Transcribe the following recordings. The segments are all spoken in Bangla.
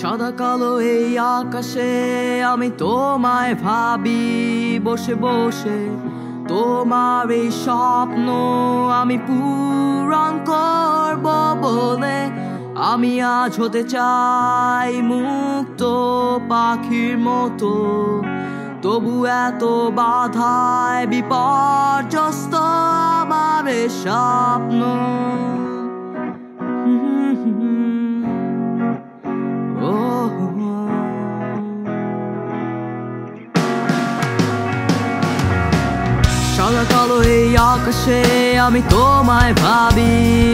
সাদা কালো এই আকাশে আমি তোমায় ভাবি, বসে বসে। তোমার এই স্বপ্ন আমি পূরণ করব বলে আমি আজ হতে চাই মুক্ত পাখির মতো। তবু এত বাধায় বিপর্যস্ত আমার স্বপ্ন। এই আকাশে আমি তোমায় ভাবি।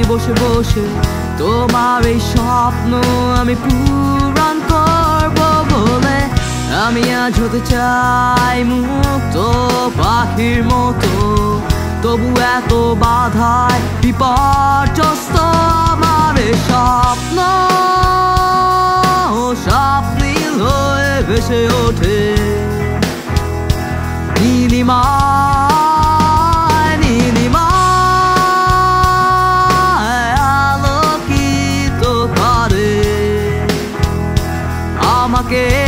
বসে বসে তোমার এই স্বপ্ন আমি পূরণ করব বলে আমি আজ হতে চাই মুক্ত পাখির মতো। তবু এত বাধায় বিপর্যস্ত আমার স্বপ্ন। স্বপ্নীল হয়ে ভেসে ওঠে। নীলিমা আমাকে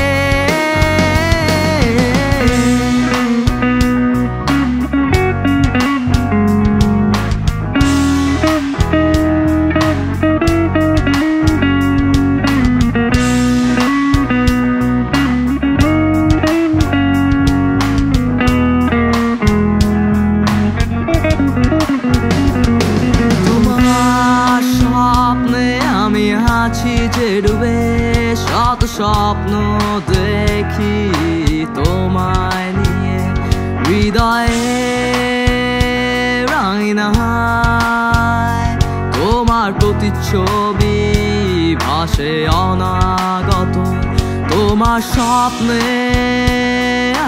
আছি যে ডুবে স্বপ্ন দেখি তোমায় নিয়ে। হৃদয়ে রাঙিনায় তোমার প্রতিচ্ছবি ভাসে অনাগত। তোমার স্বপ্নে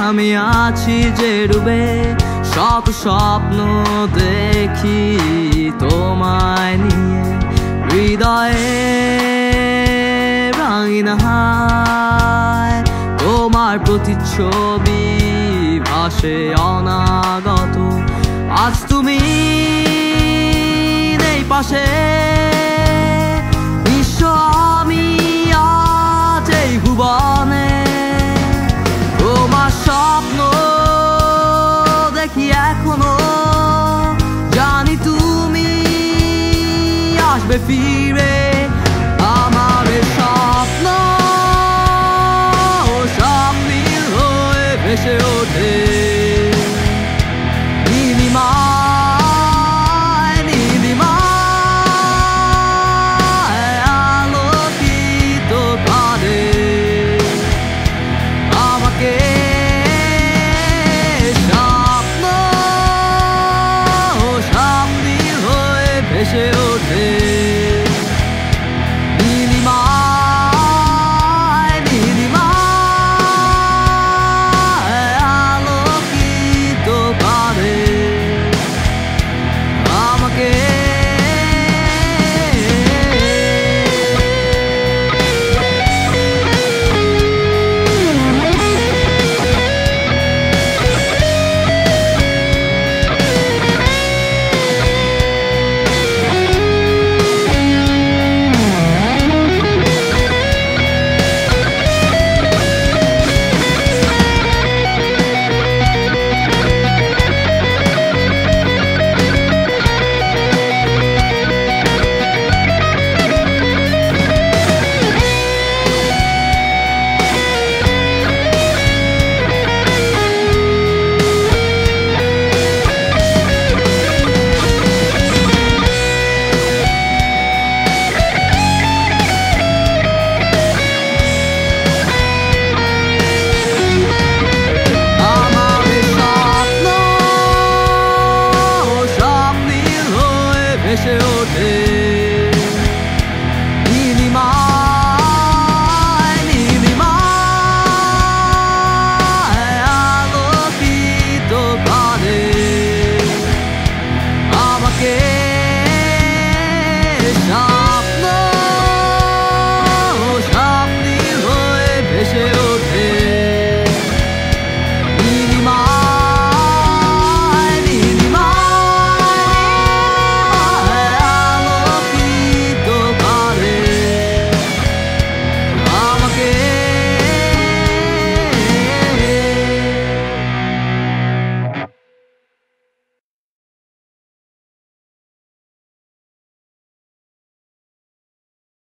আমি আছি যে ডুবে। সব স্বপ্ন দেখি তোমায় নিয়ে। হৃদয়ে প্রতিচ্ছবি ভাসে অনাগত। আজ তুমি নেই পাশে।